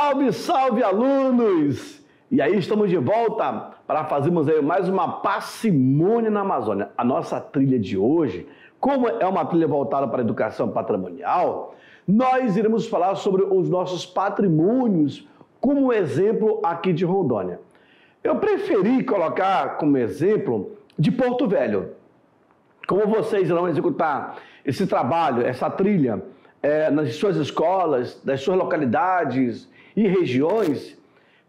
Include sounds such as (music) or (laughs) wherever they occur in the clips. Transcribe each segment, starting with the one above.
Salve, salve, alunos! E aí estamos de volta para fazermos aí mais uma parcimônia na Amazônia. A nossa trilha de hoje, como é uma trilha voltada para a educação patrimonial, nós iremos falar sobre os nossos patrimônios como exemplo aqui de Rondônia. Eu preferi colocar como exemplo de Porto Velho. Como vocês irão executar esse trabalho, essa trilha, é, nas suas escolas, das suas localidades e regiões.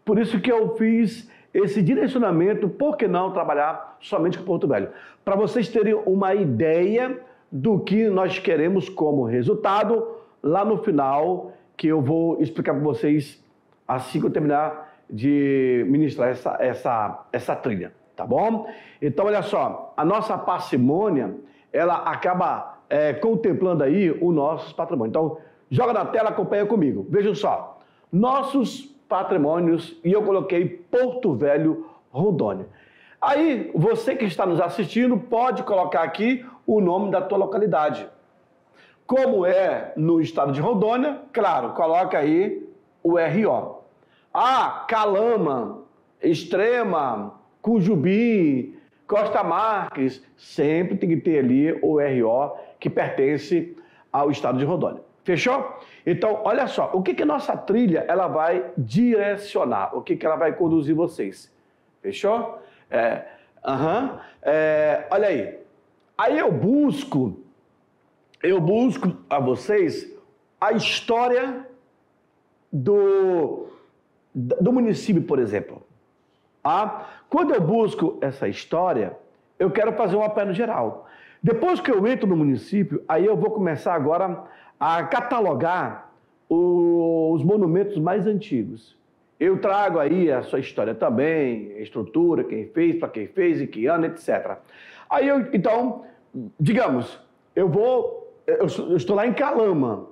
Por isso que eu fiz esse direcionamento, por que não trabalhar somente com Porto Velho? Para vocês terem uma ideia do que nós queremos como resultado lá no final, que eu vou explicar para vocês assim que eu terminar de ministrar essa, essa, essa trilha, tá bom? Então, olha só, a nossa parcimônia, ela acaba é, contemplando aí o nosso patrimônio. Então, joga na tela, acompanha comigo. Vejam só, nossos patrimônios, e eu coloquei Porto Velho, Rondônia. Aí, você que está nos assistindo, pode colocar aqui o nome da tua localidade. Como é no estado de Rondônia, claro, coloca aí o RO. Ah, Calama, Extrema, Cujubi, Costa Marques, sempre tem que ter ali o RO que pertence ao estado de Rondônia. Fechou? Então, olha só, o que que nossa trilha ela vai direcionar? O que que ela vai conduzir vocês? Fechou? É, é, olha aí. Aí eu busco, eu busco a vocês a história do, do município, por exemplo. Ah, quando eu busco essa história, eu quero fazer um apelo geral. Depois que eu entro no município, aí eu vou começar agora a catalogar os monumentos mais antigos. Eu trago aí a sua história também, a estrutura, quem fez, para quem fez, e que ano, etc. Aí eu, então, digamos, eu vou, eu estou lá em Calama,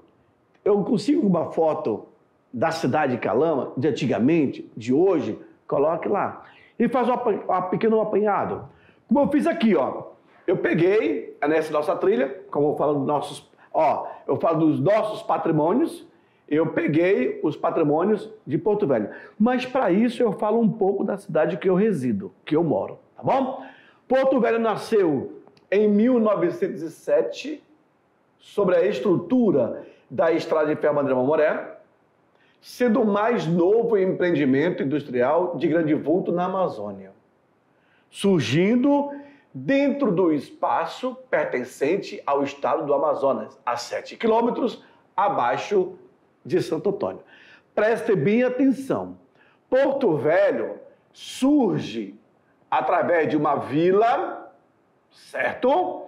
eu consigo uma foto da cidade de Calama, de antigamente, de hoje, coloque lá. E faz um pequeno apanhado. Como eu fiz aqui, ó. Eu peguei nessa nossa trilha, como eu falo dos nossos, ó, eu falo dos nossos patrimônios, eu peguei os patrimônios de Porto Velho. Mas para isso eu falo um pouco da cidade que eu resido, que eu moro, tá bom? Porto Velho nasceu em 1907 sobre a estrutura da estrada de ferro Bandeira Mamoré, sendo o mais novo empreendimento industrial de grande vulto na Amazônia, surgindo dentro do espaço pertencente ao estado do Amazonas, a 7 quilômetros abaixo de Santo Antônio. Preste bem atenção. Porto Velho surge através de uma vila, certo?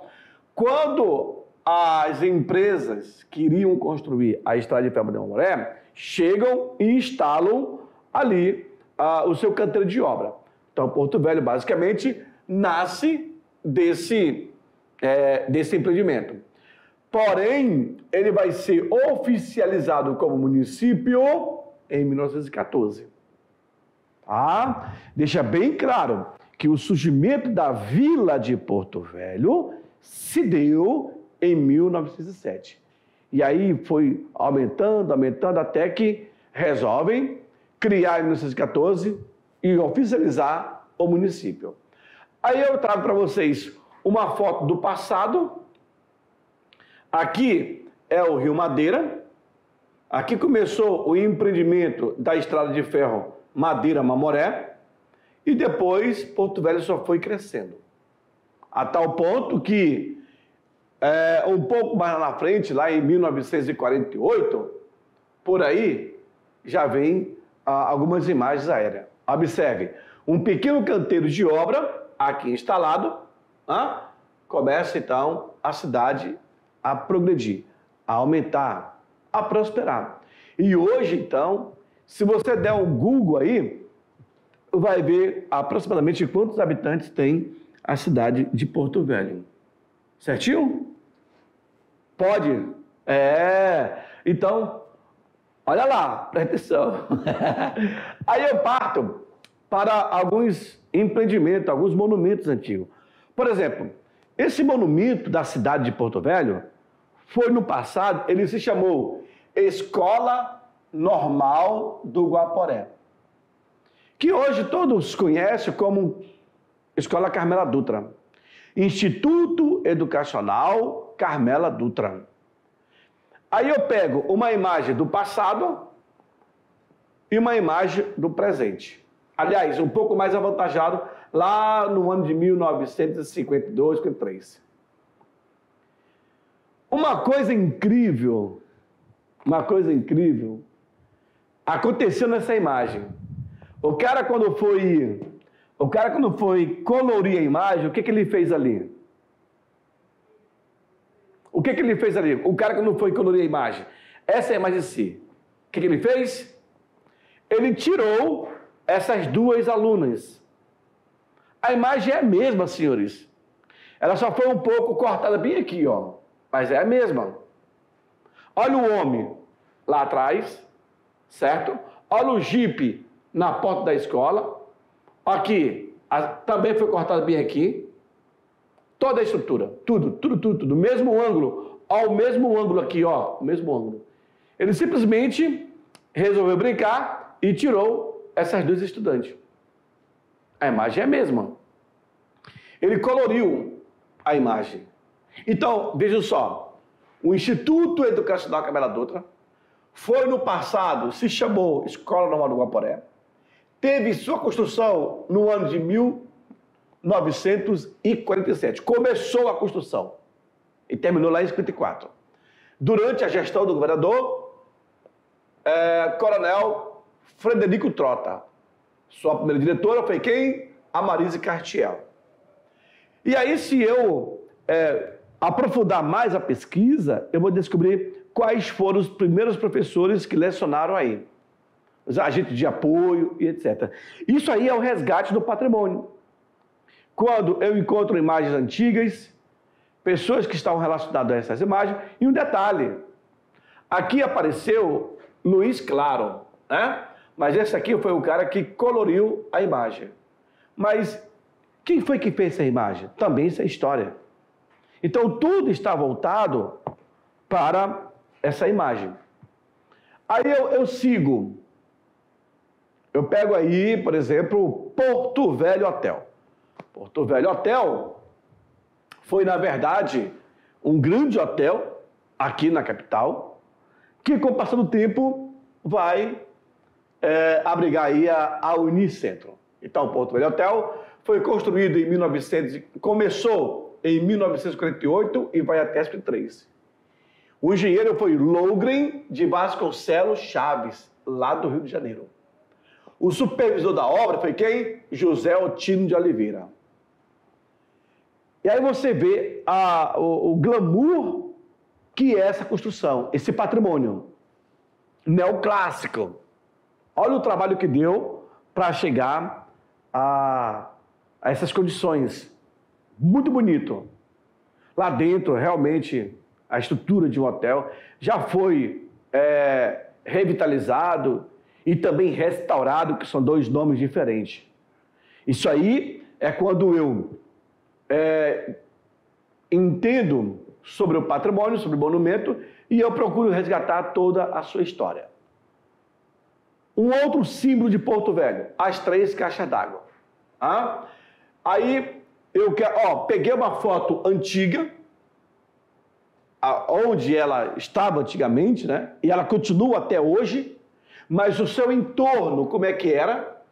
Quando as empresas queriam construir a estrada de ferro de Moré, chegam e instalam ali uh, o seu canteiro de obra. Então, Porto Velho, basicamente, nasce desse, é, desse empreendimento. Porém, ele vai ser oficializado como município em 1914. Tá? Deixa bem claro que o surgimento da vila de Porto Velho se deu em 1907. E aí foi aumentando, aumentando, até que resolvem criar em 1914 e oficializar o município. Aí eu trago para vocês uma foto do passado. Aqui é o Rio Madeira. Aqui começou o empreendimento da estrada de ferro Madeira Mamoré. E depois Porto Velho só foi crescendo. A tal ponto que, é, um pouco mais na frente, lá em 1948, por aí, já vem ah, algumas imagens aéreas. Observe, um pequeno canteiro de obra aqui instalado, ah, começa então a cidade a progredir, a aumentar, a prosperar. E hoje, então, se você der um Google aí, vai ver aproximadamente quantos habitantes tem a cidade de Porto Velho. Certinho? Pode? É. Então, olha lá, presta atenção. (laughs) aí eu parto para alguns empreendimentos, alguns monumentos antigos. Por exemplo, esse monumento da cidade de Porto Velho foi no passado, ele se chamou Escola Normal do Guaporé, que hoje todos conhecem como Escola Carmela Dutra. Instituto Educacional Carmela Dutra. Aí eu pego uma imagem do passado e uma imagem do presente. Aliás, um pouco mais avantajado lá no ano de 1952, 53. Uma coisa incrível, uma coisa incrível aconteceu nessa imagem. O cara quando foi, o cara quando foi colorir a imagem, o que que ele fez ali? O que, que ele fez ali? O cara que não foi colorir a imagem. Essa é a imagem em si. O que, que ele fez? Ele tirou essas duas alunas. A imagem é a mesma, senhores. Ela só foi um pouco cortada bem aqui, ó. Mas é a mesma. Olha o homem lá atrás, certo? Olha o jipe na porta da escola. Aqui, a, também foi cortado bem aqui. Toda a estrutura, tudo, tudo, tudo, tudo. Mesmo ângulo, ó, o mesmo ângulo aqui, ó, o mesmo ângulo. Ele simplesmente resolveu brincar e tirou essas duas estudantes. A imagem é a mesma. Ele coloriu a imagem. Então, vejam só, o Instituto Educacional Camela Dutra foi no passado, se chamou Escola Normal do Guaporé, teve sua construção no ano de mil 1947. Começou a construção e terminou lá em 54. Durante a gestão do governador é, Coronel Frederico Trota. Sua primeira diretora foi quem? A Marise Cartiel. E aí, se eu é, aprofundar mais a pesquisa, eu vou descobrir quais foram os primeiros professores que lecionaram aí. Os agentes de apoio e etc. Isso aí é o resgate do patrimônio. Quando eu encontro imagens antigas, pessoas que estão relacionadas a essas imagens, e um detalhe: aqui apareceu Luiz Claro, né? Mas esse aqui foi o cara que coloriu a imagem. Mas quem foi que fez essa imagem? Também isso é história. Então tudo está voltado para essa imagem. Aí eu, eu sigo. Eu pego aí, por exemplo, Porto Velho Hotel. Porto Velho Hotel foi, na verdade, um grande hotel aqui na capital, que com o passar do tempo vai é, abrigar aí a, a Unicentro. Então, o Porto Velho Hotel foi construído em 1900, começou em 1948 e vai até 53. O engenheiro foi Logren de Vasconcelos Chaves, lá do Rio de Janeiro. O supervisor da obra foi quem? José Otino de Oliveira. E aí você vê a, o, o glamour que é essa construção, esse patrimônio neoclássico. Olha o trabalho que deu para chegar a, a, essas condições. Muito bonito. Lá dentro, realmente, a estrutura de um hotel já foi é, revitalizado e também restaurado, que são dois nomes diferentes. Isso aí é quando eu é, entendo sobre o patrimônio, sobre o monumento, e eu procuro resgatar toda a sua história. Um outro símbolo de Porto Velho, as três caixas d'água. Ah? Aí eu quero, ó, peguei uma foto antiga, onde ela estava antigamente, né? E ela continua até hoje, mas o seu entorno, como é que era?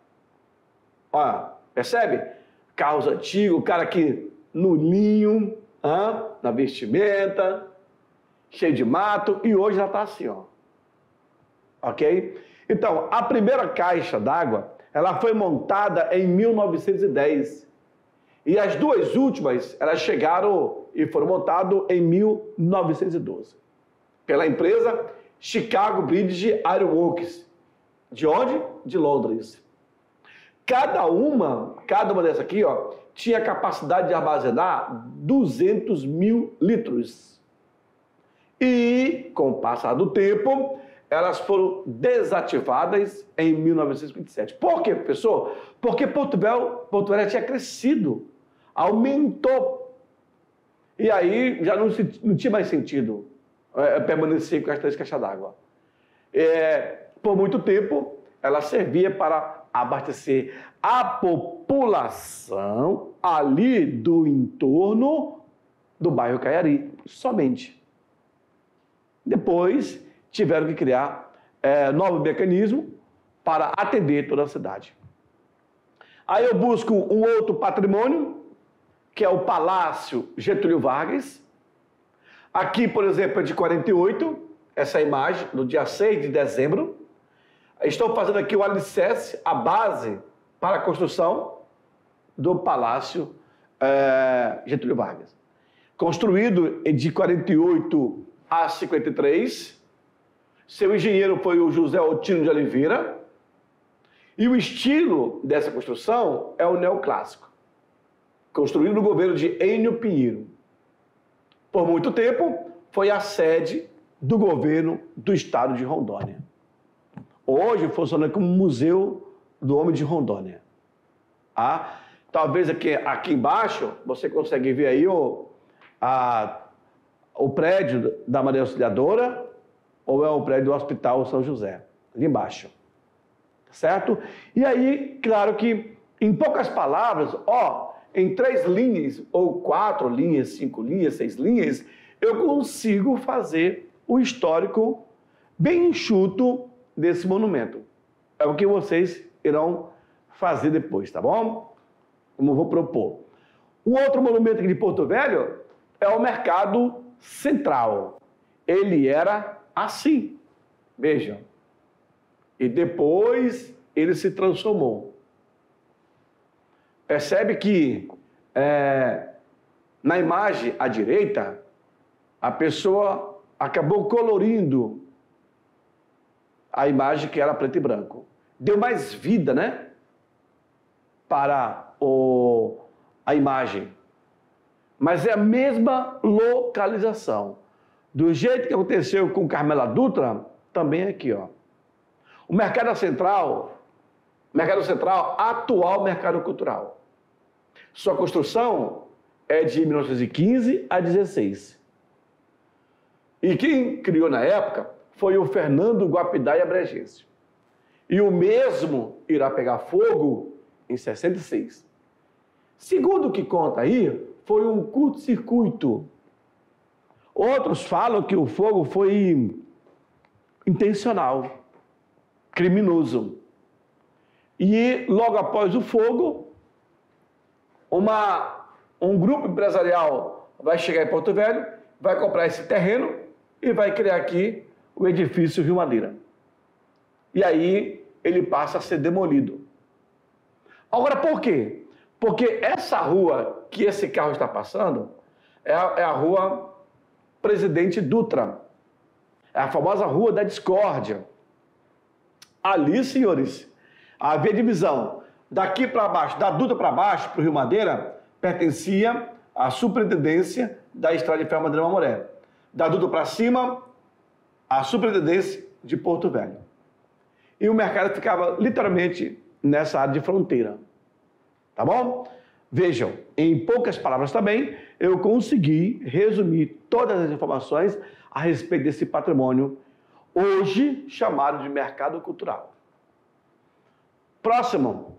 Ó, percebe? Carros antigos, o cara que no linho, ah, na vestimenta, cheio de mato, e hoje já está assim, ó. Ok? Então, a primeira caixa d'água, ela foi montada em 1910. E as duas últimas, elas chegaram e foram montadas em 1912. Pela empresa Chicago Bridge Ironworks. De onde? De Londres. Cada uma, cada uma dessas aqui, ó, tinha capacidade de armazenar 200 mil litros. E, com o passar do tempo, elas foram desativadas em 1957. Por quê, professor? Porque Portugal, Portugal tinha crescido, aumentou. E aí já não, não tinha mais sentido é, permanecer com as três caixas d'água. É, por muito tempo, ela servia para abastecer a população ali do entorno do bairro Caiari, somente. Depois tiveram que criar é, novo mecanismo para atender toda a cidade. Aí eu busco um outro patrimônio, que é o Palácio Getúlio Vargas. Aqui, por exemplo, é de 48, essa imagem, no dia 6 de dezembro. Estou fazendo aqui o alicerce, a base para a construção do Palácio é, Getúlio Vargas. Construído de 48 a 53, seu engenheiro foi o José Otino de Oliveira, e o estilo dessa construção é o neoclássico, construído no governo de Enio Pinheiro. Por muito tempo, foi a sede do governo do estado de Rondônia. Hoje funciona como Museu do Homem de Rondônia. Ah, talvez aqui, aqui embaixo você consegue ver aí o, a, o prédio da Maria Auxiliadora ou é o prédio do Hospital São José, ali embaixo. Certo? E aí, claro que, em poucas palavras, ó, em três linhas, ou quatro linhas, cinco linhas, seis linhas, eu consigo fazer o histórico bem enxuto desse monumento. É o que vocês irão fazer depois, tá bom? Como eu vou propor. Um outro monumento aqui de Porto Velho é o Mercado Central. Ele era assim. Vejam. E depois ele se transformou. Percebe que é, na imagem à direita, a pessoa acabou colorindo a imagem que era preto e branco. Deu mais vida, né? Para o, a imagem. Mas é a mesma localização. Do jeito que aconteceu com Carmela Dutra, também aqui, ó. O mercado central, mercado central, atual mercado cultural. Sua construção é de 1915 a 16. E quem criou na época foi o Fernando Guapidaia Bregense. E o mesmo irá pegar fogo em 66. Segundo o que conta aí, foi um curto-circuito Outros falam que o fogo foi intencional, criminoso. E logo após o fogo, uma, um grupo empresarial vai chegar em Porto Velho, vai comprar esse terreno e vai criar aqui o edifício Rio Madeira. E aí ele passa a ser demolido. Agora, por quê? Porque essa rua que esse carro está passando é a, é a rua Presidente Dutra. É a famosa Rua da Discórdia. Ali, senhores, havia divisão. Daqui para baixo, da Dutra para baixo, para o Rio Madeira, pertencia à superintendência da Estrada de Ferro Madeira Mamoré. Da Dutra para cima, a superintendência de Porto Velho. E o mercado ficava literalmente nessa área de fronteira. Tá bom? Vejam, em poucas palavras também, eu consegui resumir todas as informações a respeito desse patrimônio, hoje chamado de mercado cultural. Próximo,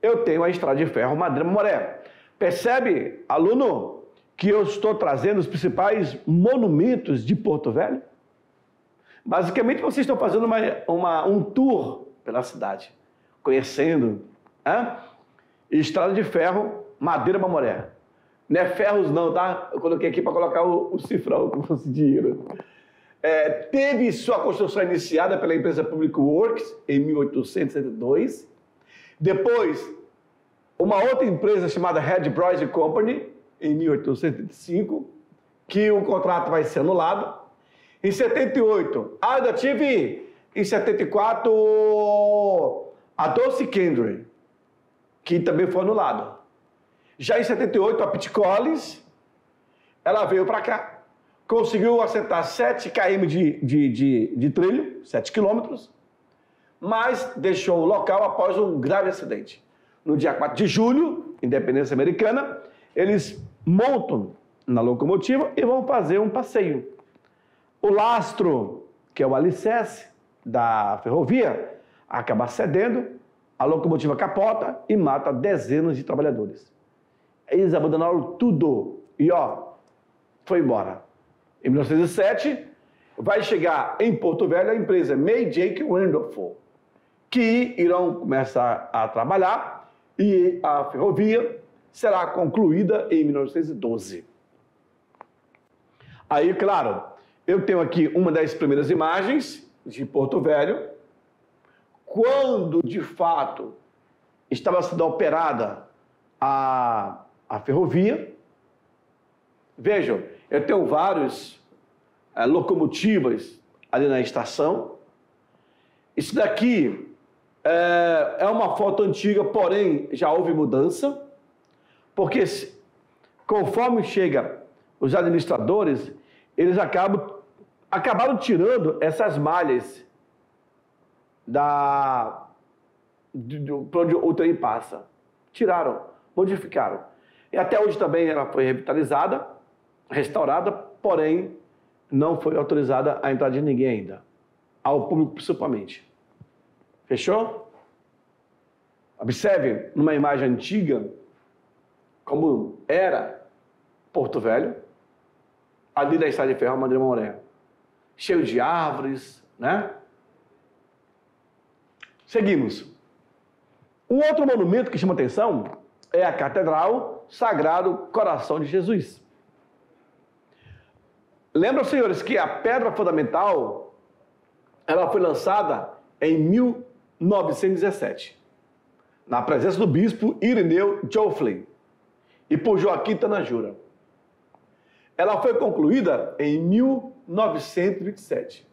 eu tenho a Estrada de Ferro Madeira Moré. Percebe, aluno, que eu estou trazendo os principais monumentos de Porto Velho? Basicamente, vocês estão fazendo uma, uma, um tour pela cidade, conhecendo. Hein? Estrada de Ferro, Madeira Mamoré. Não é ferros não, tá? Eu coloquei aqui para colocar o, o cifrão, que fosse dinheiro. É, teve sua construção iniciada pela empresa Public Works em 1872. Depois, uma outra empresa chamada Red Bros Company, em 1875, que o contrato vai ser anulado. Em 78, ah, ainda tive em 74 a Dulce Kendry, que também foi anulado. Já em 78, a Pitt Collins, ela veio para cá, conseguiu assentar 7 km de, de, de, de trilho, 7 quilômetros, mas deixou o local após um grave acidente. No dia 4 de julho, independência americana, eles montam na locomotiva e vão fazer um passeio. O lastro, que é o alicerce, da ferrovia acaba cedendo, a locomotiva capota e mata dezenas de trabalhadores. Eles abandonaram tudo e ó, foi embora. Em 1907, vai chegar em Porto Velho a empresa May Jake Randolph, que irão começar a trabalhar e a ferrovia será concluída em 1912. Aí, claro, eu tenho aqui uma das primeiras imagens de Porto Velho, quando de fato estava sendo operada a, a ferrovia. Vejam, eu tenho vários é, locomotivas ali na estação. Isso daqui é, é uma foto antiga, porém já houve mudança, porque conforme chega os administradores, eles acabam acabaram tirando essas malhas da para onde o trem passa. Tiraram, modificaram. E até hoje também ela foi revitalizada, restaurada, porém não foi autorizada a entrada de ninguém ainda, ao público principalmente. Fechou? Observe numa imagem antiga como era Porto Velho, ali da estrada de ferro Madeira Moré, cheio de árvores, né? Seguimos. Um outro monumento que chama atenção é a Catedral Sagrado Coração de Jesus. Lembram, senhores, que a pedra fundamental ela foi lançada em 1917, na presença do bispo Irineu Jofflin e por Joaquim Tanajura. Ela foi concluída em 1927.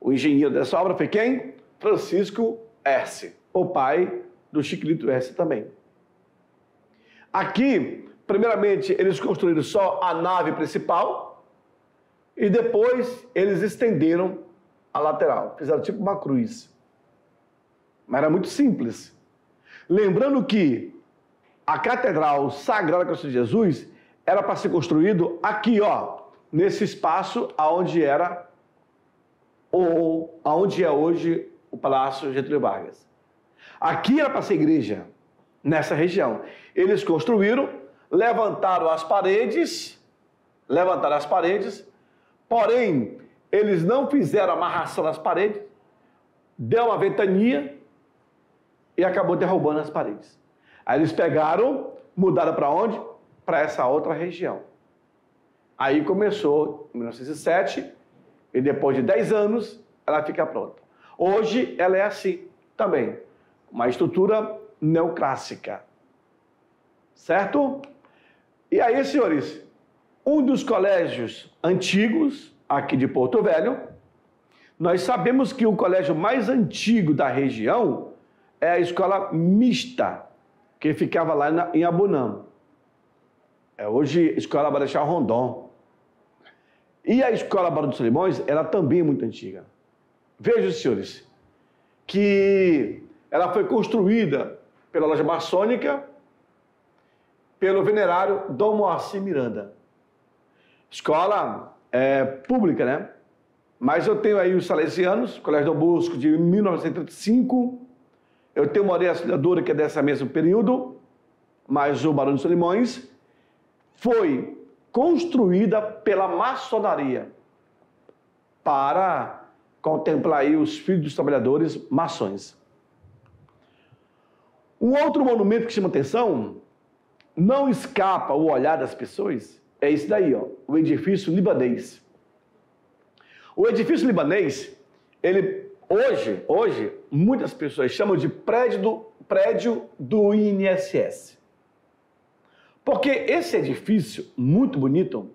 O engenheiro dessa obra foi quem? Francisco S., o pai do Chiquilito S. também. Aqui, primeiramente, eles construíram só a nave principal, e depois eles estenderam a lateral, fizeram tipo uma cruz. Mas era muito simples. Lembrando que a Catedral Sagrada Cristo de Jesus era para ser construído aqui, ó, nesse espaço aonde era ou aonde é hoje o Palácio Getúlio Vargas. Aqui era para ser igreja, nessa região. Eles construíram, levantaram as paredes, levantaram as paredes Porém, eles não fizeram amarração nas paredes, deu uma ventania e acabou derrubando as paredes. Aí eles pegaram, mudaram para onde? Para essa outra região. Aí começou em 1907 e depois de 10 anos ela fica pronta. Hoje ela é assim também, uma estrutura neoclássica. Certo? E aí, senhores, um dos colégios antigos aqui de Porto Velho. Nós sabemos que o colégio mais antigo da região é a escola mista, que ficava lá em Abunã. É hoje escola Marechal Rondon. E a escola Barão dos Limões, ela também é muito antiga. Vejam, senhores, que ela foi construída pela loja maçônica, pelo venerário Dom Moacir Miranda escola é, pública, né? Mas eu tenho aí os salesianos, Colégio do Busco, de 1935. Eu tenho uma auxiliadora que é dessa mesmo período, mas o Barão de Solimões foi construída pela maçonaria para contemplar aí os filhos dos trabalhadores maçons. Um outro monumento que chama atenção, não escapa o olhar das pessoas, é isso daí, ó, o edifício libanês. O edifício libanês, ele hoje, hoje, muitas pessoas chamam de prédio do, prédio do INSS. Porque esse edifício, muito bonito,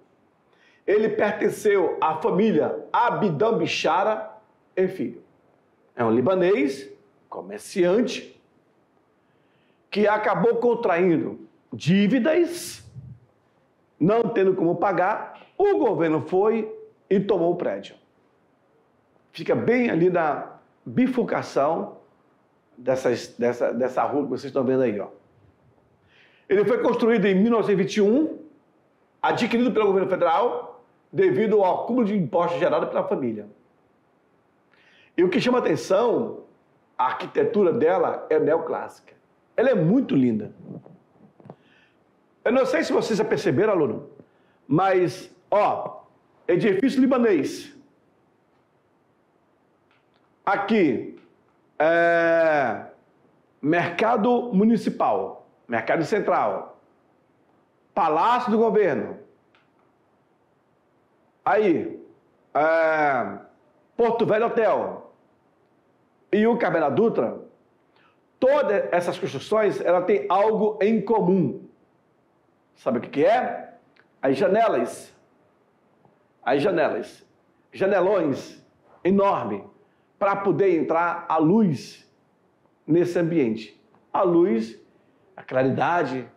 ele pertenceu à família Abidam Bichara e filho. É um libanês, comerciante, que acabou contraindo dívidas não tendo como pagar, o governo foi e tomou o prédio. Fica bem ali na bifurcação dessas, dessa, dessa rua que vocês estão vendo aí. Ó. Ele foi construído em 1921, adquirido pelo governo federal, devido ao acúmulo de impostos gerado pela família. E o que chama atenção, a arquitetura dela é neoclássica. Ela é muito linda. Eu não sei se vocês já perceberam, aluno, mas, ó, edifício libanês. Aqui, é, mercado municipal, mercado central, palácio do governo. Aí, é, Porto Velho Hotel e o Cabela Dutra, todas essas construções, ela tem algo em comum. Sabe o que, que é? As janelas. As janelas. Janelões enorme para poder entrar a luz nesse ambiente. A luz, a claridade,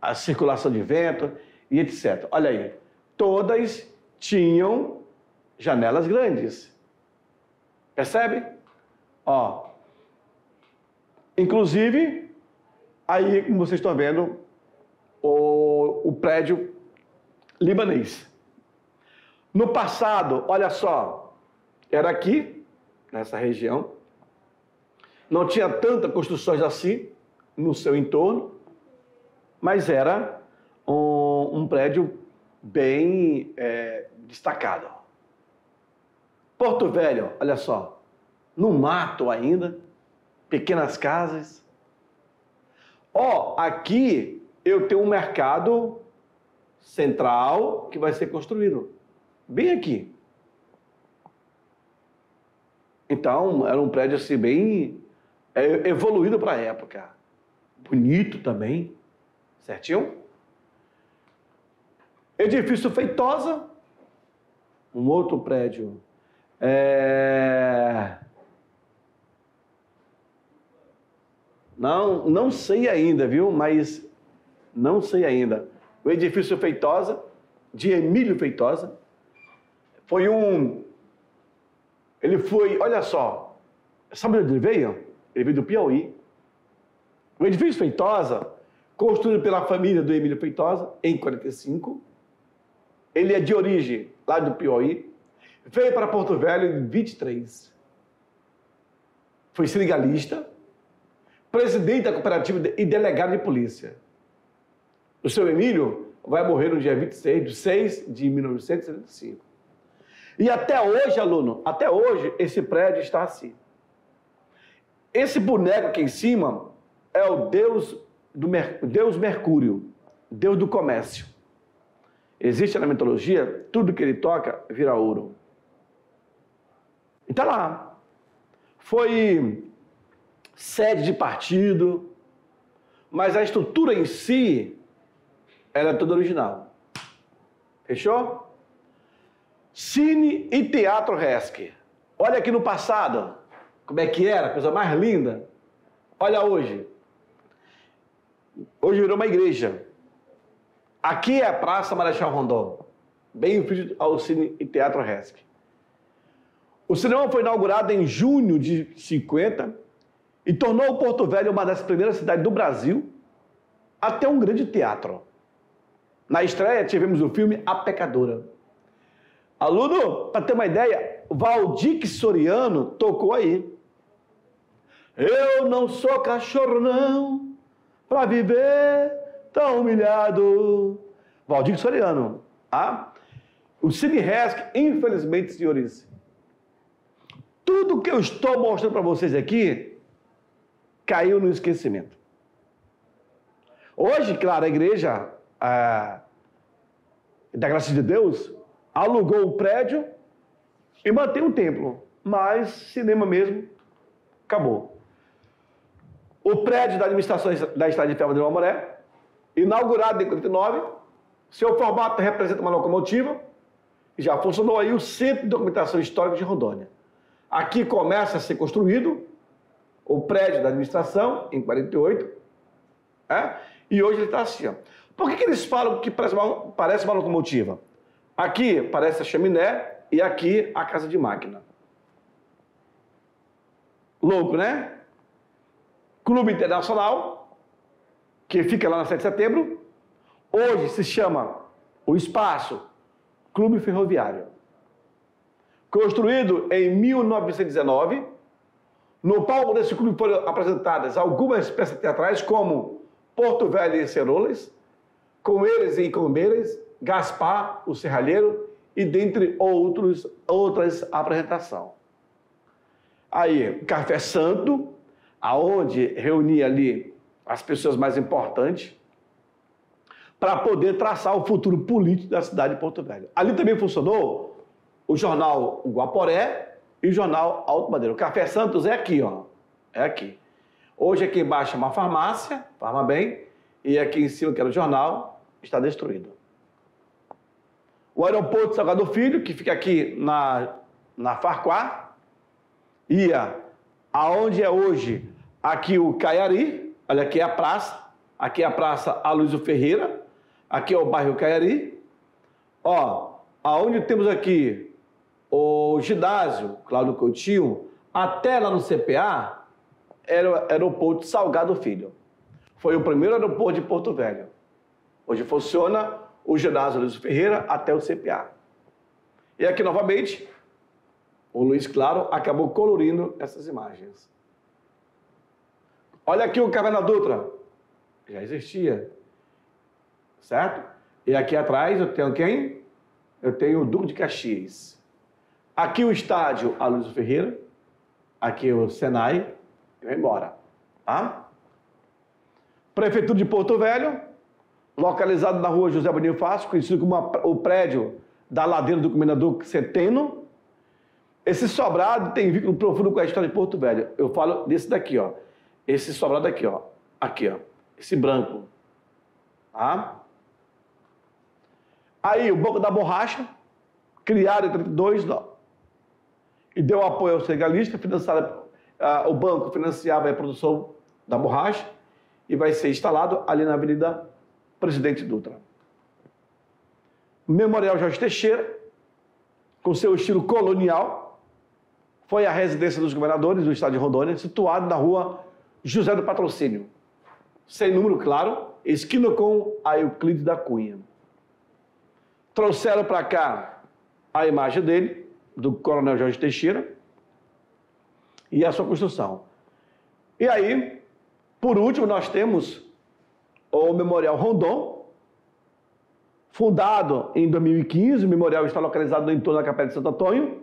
a circulação de vento e etc. Olha aí, todas tinham janelas grandes. Percebe? Ó. Inclusive, aí, como vocês estão vendo, o, o prédio libanês. No passado, olha só, era aqui, nessa região, não tinha tantas construções assim no seu entorno, mas era um, um prédio bem é, destacado. Porto Velho, olha só, no mato ainda, pequenas casas. Ó, oh, aqui eu tenho um mercado central que vai ser construído. Bem aqui. Então, era um prédio assim bem é evoluído para a época. Bonito também, certinho? Edifício Feitosa, um outro prédio. É... Não, não sei ainda, viu? Mas não sei ainda. O edifício Feitosa, de Emílio Feitosa, foi um. Ele foi, olha só, sabe onde ele veio? Ele veio do Piauí. O edifício Feitosa, construído pela família do Emílio Feitosa, em 45, ele é de origem lá do Piauí, veio para Porto Velho em 23. Foi sindicalista, presidente da cooperativa e delegado de polícia. O seu Emílio vai morrer no dia 26 de 6 de 1975. E até hoje, aluno, até hoje, esse prédio está assim. Esse boneco aqui em cima é o deus, do Mer deus Mercúrio, deus do comércio. Existe na mitologia, tudo que ele toca vira ouro. E está lá. Foi sede de partido, mas a estrutura em si ela é toda original. Fechou? Cine e Teatro Resk. Olha aqui no passado. Como é que era? Coisa mais linda. Olha hoje. Hoje virou uma igreja. Aqui é a Praça Marechal Rondon, bem em frente ao Cine e Teatro Resc. O cinema foi inaugurado em junho de 50 e tornou Porto Velho uma das primeiras cidades do Brasil a ter um grande teatro. Na estreia tivemos o filme A Pecadora. Aluno, para ter uma ideia, Valdir Soriano tocou aí. Eu não sou cachorro, não, para viver tão humilhado. Valdir Soriano. Ah? O Cine Resk, infelizmente, senhores, tudo que eu estou mostrando para vocês aqui caiu no esquecimento. Hoje, claro, a igreja da graça de Deus alugou o prédio e mantém o templo, mas cinema mesmo acabou o prédio da administração da Estrada de Ferro de Mamoré, inaugurado em 49, seu formato representa uma locomotiva, e já funcionou aí o Centro de Documentação Histórica de Rondônia. Aqui começa a ser construído o prédio da administração, em 48, é? e hoje ele está assim. Ó. Por que, que eles falam que parece uma, parece uma locomotiva? Aqui parece a chaminé e aqui a casa de máquina. Louco, né? Clube Internacional, que fica lá na 7 de setembro. Hoje se chama o Espaço Clube Ferroviário. construído em 1919. No palco desse clube foram apresentadas algumas peças teatrais, como Porto Velho e Cerolas, Com Eles e Combeiras, Gaspar, o Serralheiro, e dentre outros, outras apresentações. Aí, Café Santo, aonde reunia ali as pessoas mais importantes, para poder traçar o futuro político da cidade de Porto Velho. Ali também funcionou o jornal Guaporé e o jornal Alto Madeira. O Café Santos é aqui, ó. É aqui. Hoje aqui embaixo é uma farmácia, Farma Bem, e aqui em cima, que era o jornal, está destruído. O aeroporto Salgado Filho, que fica aqui na, na Farquá, ia aonde é hoje aqui o Caiari, olha aqui é a praça, aqui é a praça Aloysio Ferreira, Aqui é o bairro Caiari. Ó, aonde temos aqui o ginásio Cláudio Coutinho, até lá no CPA, era o aeroporto Salgado Filho. Foi o primeiro aeroporto de Porto Velho. Hoje funciona o ginásio Luiz Ferreira até o CPA. E aqui novamente, o Luiz Claro acabou colorindo essas imagens. Olha aqui o Caverna Dutra. Já existia certo? E aqui atrás eu tenho quem? Eu tenho o Duque de Caxias. Aqui o estádio Aloysio Ferreira, aqui o Senai, e vai embora, tá? Prefeitura de Porto Velho, localizado na rua José Bonifácio, conhecido como o prédio da ladeira do Comendador Centeno. Esse sobrado tem vínculo profundo com a história de Porto Velho. Eu falo desse daqui, ó. Esse sobrado aqui, ó. Aqui, ó. Esse branco. Tá? Aí o Banco da Borracha, criado em 32, e deu apoio ao cegalista, financiado, uh, o banco financiava a produção da borracha e vai ser instalado ali na Avenida Presidente Dutra. Memorial Jorge Teixeira, com seu estilo colonial, foi a residência dos governadores do estado de Rondônia, situado na rua José do Patrocínio, sem número claro, esquina com a Euclides da Cunha. Trouxeram para cá a imagem dele, do Coronel Jorge Teixeira, e a sua construção. E aí, por último, nós temos o Memorial Rondon, fundado em 2015. O memorial está localizado em torno da Capela de Santo Antônio.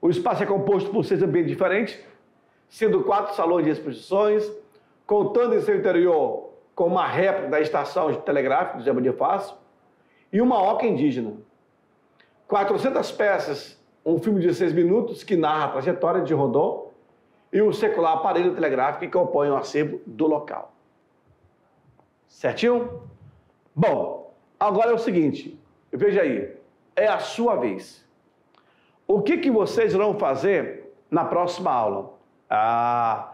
O espaço é composto por seis ambientes diferentes, sendo quatro salões de exposições, contando em seu interior com uma réplica da estação telegráfica do Zé Bonifácio, e uma oca indígena. 400 peças, um filme de seis minutos que narra a trajetória de Rodó e o secular aparelho telegráfico que compõe o acervo do local. Certinho? Bom, agora é o seguinte, veja aí, é a sua vez. O que, que vocês vão fazer na próxima aula? Ah,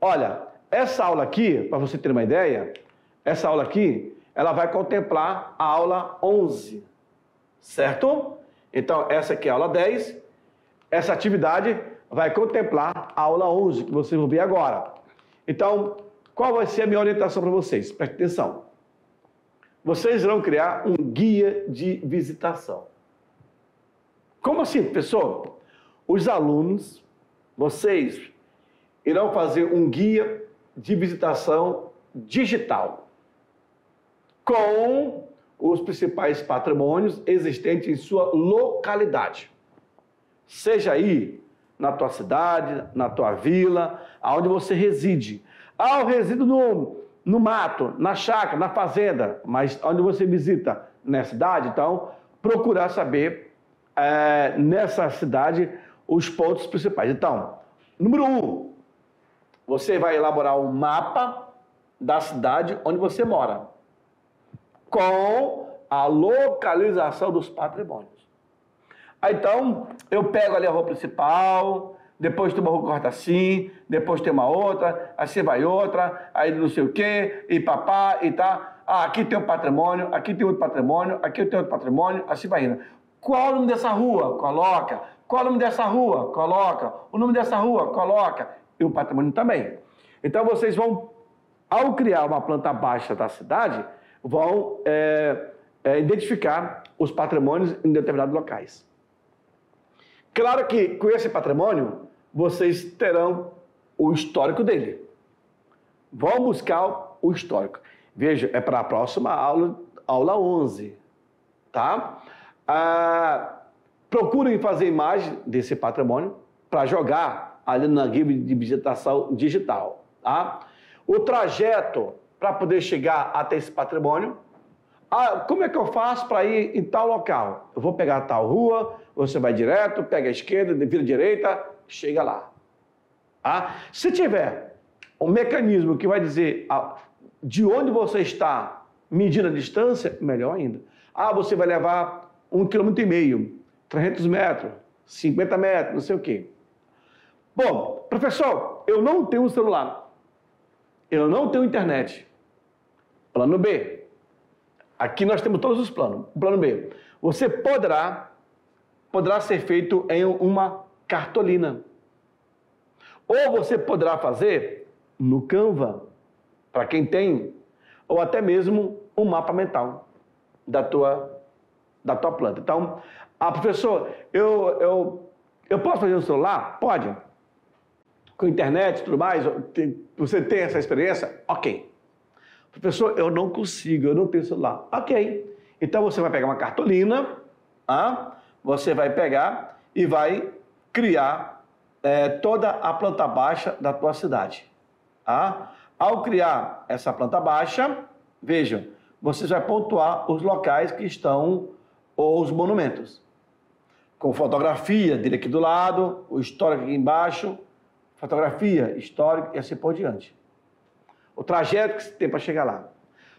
olha, essa aula aqui, para você ter uma ideia, essa aula aqui ela vai contemplar a aula 11, certo? Então, essa aqui é a aula 10. Essa atividade vai contemplar a aula 11, que vocês vão ver agora. Então, qual vai ser a minha orientação para vocês? Preste atenção. Vocês vão criar um guia de visitação. Como assim, pessoal? Os alunos, vocês irão fazer um guia de visitação digital com os principais patrimônios existentes em sua localidade. Seja aí na tua cidade, na tua vila, aonde você reside. Ah, eu resido no, no mato, na chácara, na fazenda, mas onde você visita na cidade, então procurar saber é, nessa cidade os pontos principais. Então, número um, você vai elaborar um mapa da cidade onde você mora com a localização dos patrimônios. Aí, então, eu pego ali a rua principal, depois tem uma rua corta assim, depois tem uma outra, assim vai outra, aí não sei o quê, e papá, e tá. Ah, aqui tem um patrimônio, aqui tem outro patrimônio, aqui tem outro patrimônio, assim vai indo. Qual o nome dessa rua? Coloca. Qual o nome dessa rua? Coloca. O nome dessa rua? Coloca. E o patrimônio também. Então vocês vão, ao criar uma planta baixa da cidade, vão é, é, identificar os patrimônios em determinados locais. Claro que com esse patrimônio, vocês terão o histórico dele. Vão buscar o histórico. Veja, é para a próxima aula, aula 11, tá? Ah, procurem fazer imagem desse patrimônio para jogar ali na guia de visitação digital, tá? O trajeto para poder chegar até esse patrimônio, ah, como é que eu faço para ir em tal local? Eu vou pegar tal rua, você vai direto, pega a esquerda, vira a direita, chega lá. Ah, se tiver um mecanismo que vai dizer ah, de onde você está medindo a distância, melhor ainda. Ah, você vai levar um quilômetro e meio, 300 metros, 50 metros, não sei o quê. Bom, professor, eu não tenho um celular. Eu não tenho internet. Plano B. Aqui nós temos todos os planos. Plano B. Você poderá, poderá ser feito em uma cartolina. Ou você poderá fazer no Canva, para quem tem, ou até mesmo um mapa mental da tua, da tua planta. Então, ah, professor, eu, eu, eu posso fazer no celular? Pode. Com internet e tudo mais, você tem essa experiência? Ok. Professor, eu não consigo, eu não tenho celular. Ok. Então você vai pegar uma cartolina, ah, você vai pegar e vai criar é, toda a planta baixa da tua cidade. Ah? Ao criar essa planta baixa, vejam, você vai pontuar os locais que estão ou os monumentos. Com fotografia dele aqui do lado, o histórico aqui embaixo, fotografia, histórico e assim por diante o trajeto que você tem para chegar lá.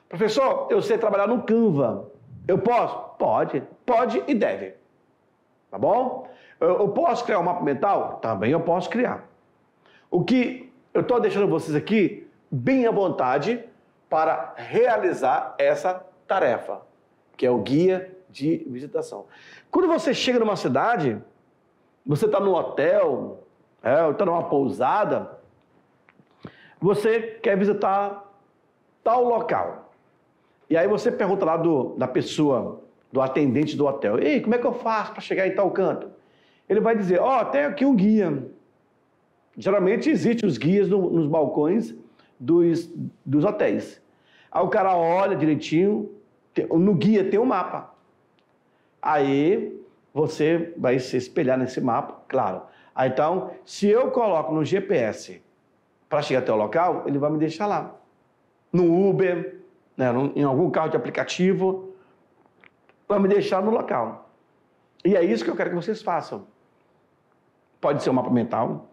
Professor, eu sei trabalhar no Canva. Eu posso? Pode. Pode e deve. Tá bom? Eu, eu posso criar um mapa mental? Também eu posso criar. O que eu estou deixando vocês aqui bem à vontade para realizar essa tarefa, que é o guia de visitação. Quando você chega numa cidade, você está no hotel, é, está numa pousada, você quer visitar tal local. E aí você pergunta lá do, da pessoa, do atendente do hotel: Ei, como é que eu faço para chegar em tal canto? Ele vai dizer: Ó, oh, tem aqui um guia. Geralmente existem os guias no, nos balcões dos, dos hotéis. Aí o cara olha direitinho, no guia tem um mapa. Aí você vai se espelhar nesse mapa, claro. Aí, então, se eu coloco no GPS para chegar até o local, ele vai me deixar lá. No Uber, né, em algum carro de aplicativo, vai me deixar no local. E é isso que eu quero que vocês façam. Pode ser um mapa mental,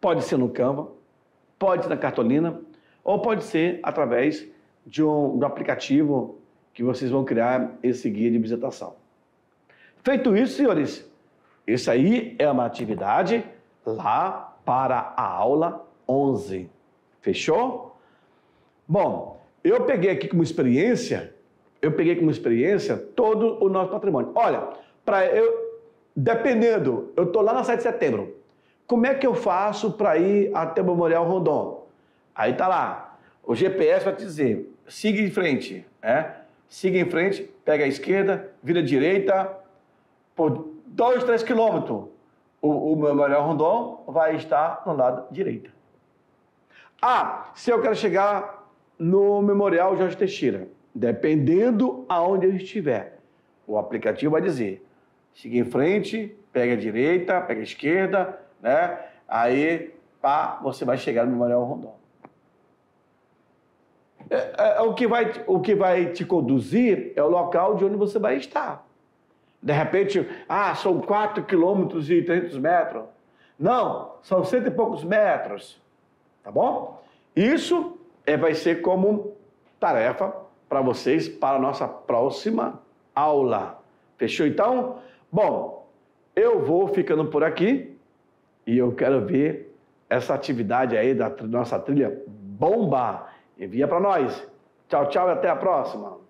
pode ser no Canva, pode ser na cartolina, ou pode ser através de um, um aplicativo que vocês vão criar esse guia de visitação. Feito isso, senhores, isso aí é uma atividade lá para a aula 11. Fechou? Bom, eu peguei aqui como experiência, eu peguei como experiência todo o nosso patrimônio. Olha, para eu, dependendo, eu estou lá na 7 de setembro. Como é que eu faço para ir até o Memorial Rondon? Aí tá lá, o GPS vai te dizer, siga em frente, é? Siga em frente, pega a esquerda, vira a direita, por 2, 3 quilômetros, o, o Memorial Rondon vai estar no lado direito. Ah, se eu quero chegar no Memorial Jorge Teixeira, dependendo aonde eu estiver, o aplicativo vai dizer: siga em frente, pega a direita, pega a esquerda, né? Aí, pá, você vai chegar no Memorial Rondon. É, é, é, o, que vai, o que vai te conduzir é o local de onde você vai estar. De repente, ah, são 4 quilômetros e 300 metros. Não, são cento e poucos metros. Tá bom? Isso é, vai ser como tarefa para vocês para a nossa próxima aula. Fechou então? Bom, eu vou ficando por aqui e eu quero ver essa atividade aí da nossa trilha bomba. Envia para nós. Tchau, tchau e até a próxima.